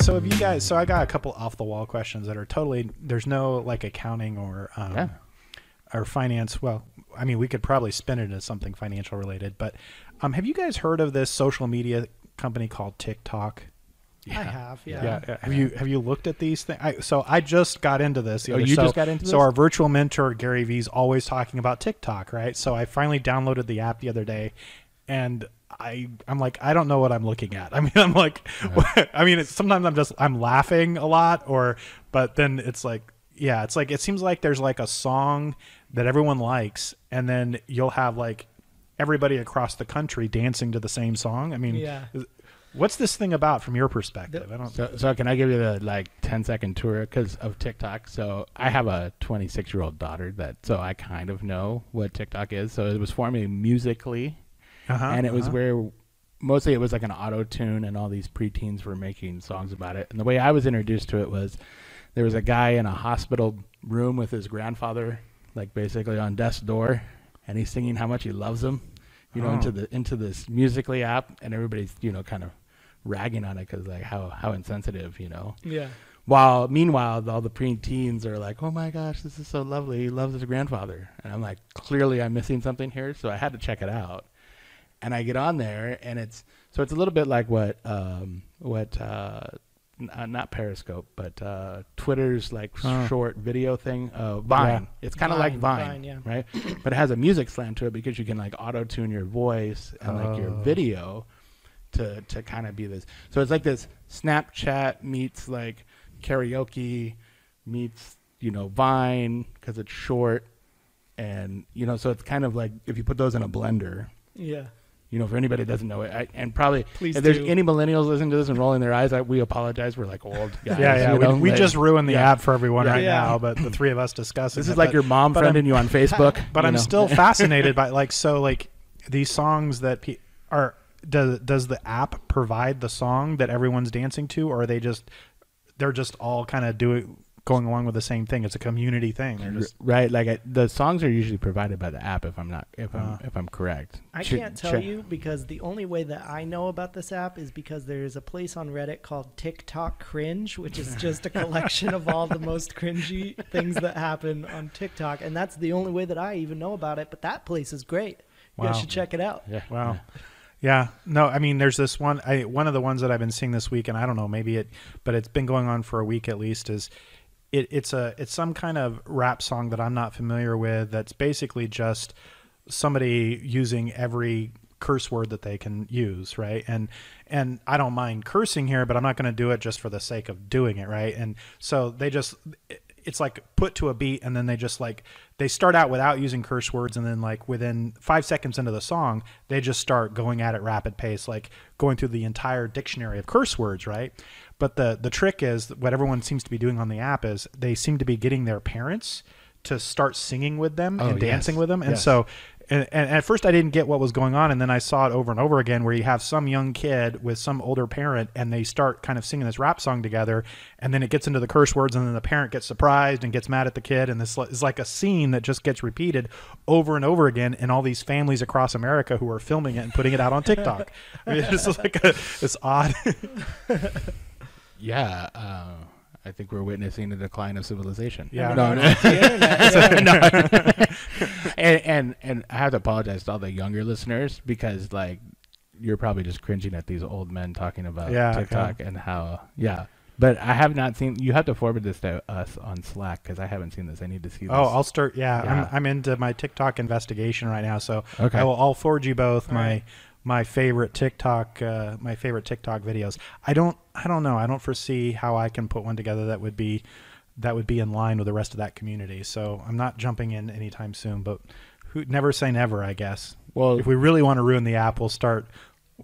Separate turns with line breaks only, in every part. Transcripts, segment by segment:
so have you guys? So I got a couple off the wall questions that are totally. There's no like accounting or um,
Yeah.
or finance. Well, I mean, we could probably spin it into something financial related. But um, have you guys heard of this social media company called TikTok?
I have, yeah.
Yeah. yeah. Have you have you looked at these things? I, so I just got into this. The
Oh,
other-
you
so,
just got into this.
So our virtual mentor Gary Vee's always talking about TikTok, right? So I finally downloaded the app the other day, and I I'm like I don't know what I'm looking at. I mean I'm like, I mean it's, sometimes I'm just I'm laughing a lot, or but then it's like yeah, it's like it seems like there's like a song that everyone likes, and then you'll have like everybody across the country dancing to the same song. I mean,
Yeah.
What's this thing about from your perspective? I don't.
So, so can I give you the like 10 second tour because of TikTok? So I have a 26 year old daughter that so I kind of know what TikTok is. So it was formerly Musically,
Uh-huh,
and it was
uh-huh.
where mostly it was like an auto tune, and all these preteens were making songs about it. And the way I was introduced to it was there was a guy in a hospital room with his grandfather, like basically on death's door, and he's singing how much he loves him, you know,
Oh.
into the into this Musically app, and everybody's you know kind of ragging on it because like how how insensitive, you know.
Yeah.
While meanwhile, all the preteens are like, "Oh my gosh, this is so lovely. He loves his grandfather," and I'm like, "Clearly, I'm missing something here." So I had to check it out, and I get on there, and it's so it's a little bit like what um, what uh, n- uh, not Periscope, but uh, Twitter's like
Oh.
short video thing, uh, Vine. It's kind of like
Vine,
Vine,
Vine, yeah.
right? but it has a music slant to it because you can like auto tune your voice and like your
Oh.
video to to kind of be this. So it's like this Snapchat meets like karaoke meets you know Vine because it's short, and you know so it's kind of like if you put those in a blender.
Yeah.
You know, for anybody that doesn't know it, I, and probably
Please
if there's
do.
any millennials listening to this and rolling their eyes, I, we apologize. We're like old guys.
Yeah, yeah.
you
We,
know,
we
like-
just ruined the
yeah.
app for everyone
Yeah.
right
Yeah.
now, but the three of us discussing
This
it,
is like
but-
your mom
but I'm-
friending you on Facebook.
But I'm
know?
still fascinated by like so like these songs that pe- are does does the app provide the song that everyone's dancing to, or are they just they're just all kind of doing going along with the same thing? It's a community thing. Just
right. Like I, the songs are usually provided by the app. If I'm not, if I'm,
Uh.
if I'm correct.
I
Should-
can't tell
should-
you because the only way that I know about this app is because there's a place on Reddit called TikTok Cringe, which is just a collection of all the most cringy things that happen on TikTok. And that's the only way that I even know about it. But that place is great. You guys should check it out.
Yeah.
Wow. Yeah. No, I mean there's this one I one of the ones that I've been seeing this week and I don't know, maybe it but it's been going on for a week at least is it, it's a it's some kind of rap song that I'm not familiar with that's basically just somebody using every curse word that they can use, right? And and I don't mind cursing here, but I'm not going to do it just for the sake of doing it, right? And so they just it's like put to a beat and then they just like they start out without using curse words and then like within 5 seconds into the song, they just start going at it rapid pace like going through the entire dictionary of curse words, right? But the the trick is what everyone seems to be doing on the app is they seem to be getting their parents to start singing with them
Oh,
and
yes.
dancing with them. And
Yes.
so and, and at first I didn't get what was going on, and then I saw it over and over again, where you have some young kid with some older parent, and they start kind of singing this rap song together, and then it gets into the curse words, and then the parent gets surprised and gets mad at the kid, and this is like a scene that just gets repeated over and over again in all these families across America who are filming it and putting it out on TikTok. I mean, it's like a, this odd.
Yeah. Uh, I think we're witnessing a decline of civilization.
Yeah.
No, no. No. and, and and I have to apologize to all the younger listeners because like you're probably just cringing at these old men talking about
Yeah,
TikTok and how yeah. But I have not seen. You have to forward this to us on Slack because I haven't seen this. I need to see this.
Oh, I'll start. Yeah,
Yeah.
I'm, I'm into my TikTok investigation right now, so
Okay.
I will. I'll forward you both
All
my
right.
My favorite TikTok uh, my favorite TikTok videos. I don't I don't know. I don't foresee how I can put one together that would be that would be in line with the rest of that community. So I'm not jumping in anytime soon. But who, never say never. I guess
well,
if we really want to ruin the app, we'll start.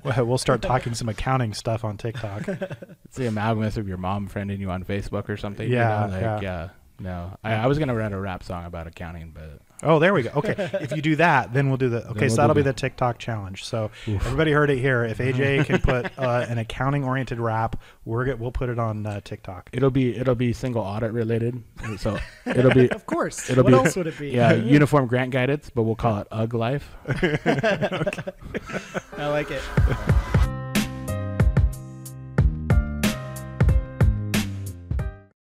We'll start talking some accounting stuff on TikTok.
it's the amalgamous of your mom friending you on Facebook or something. you
Yeah,
know, like,
yeah.
yeah. No, I, I was gonna write a rap song about accounting, but
Oh, there we go. Okay, if you do that, then we'll do the. Okay,
we'll
so that'll be
the-
the TikTok challenge. So everybody heard it here. If AJ can put uh, an accounting-oriented rap, we're get, we'll put it on uh, TikTok.
it'll be it'll be single audit related. So it'll be
of course.
It'll
what
be-
else would it be?
yeah uniform grant guidance, but we'll call it UG life.
I like it.